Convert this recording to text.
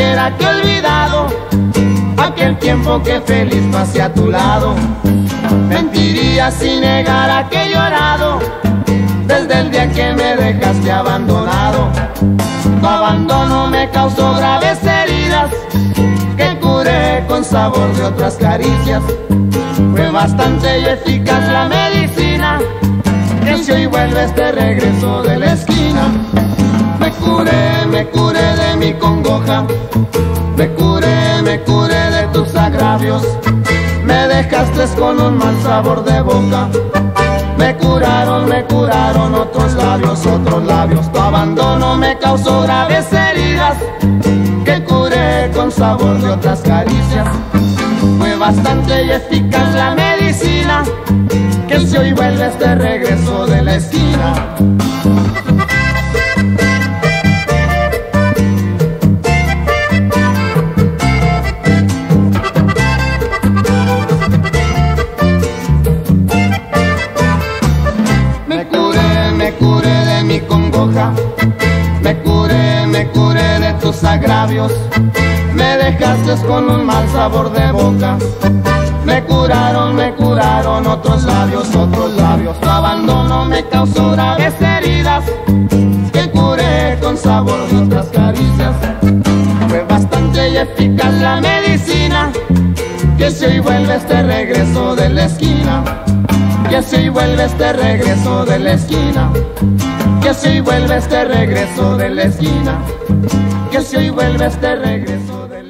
Dijera que olvidado aquel tiempo que feliz pasé a tu lado. Mentiría si negara que he llorado desde el día que me dejaste abandonado. Tu abandono me causó graves heridas que curé con sabor de otras caricias. Fue bastante y eficaz la medicina que si hoy vuelves te regreso de la esquina. Me curé, me curé de congoja, me curé, me curé de tus agravios. Me dejaste con un mal sabor de boca. Me curaron, me curaron otros labios, otros labios. Tu abandono me causó graves heridas que curé con sabor de otras caricias. Fue bastante y eficaz la medicina que si hoy vuelves de regreso de la esquina. Me curé, me curé de tus agravios, me dejaste con un mal sabor de boca. Me curaron, me curaron otros labios, otros labios. Tu abandono me causó graves heridas que curé con sabor de otras caricias. Fue bastante eficaz la medicina que si hoy vuelves te regreso de la esquina. Que si hoy vuelves te regreso de la esquina. Que si hoy vuelves te regreso de la esquina. Que si hoy vuelves te regreso de la esquina.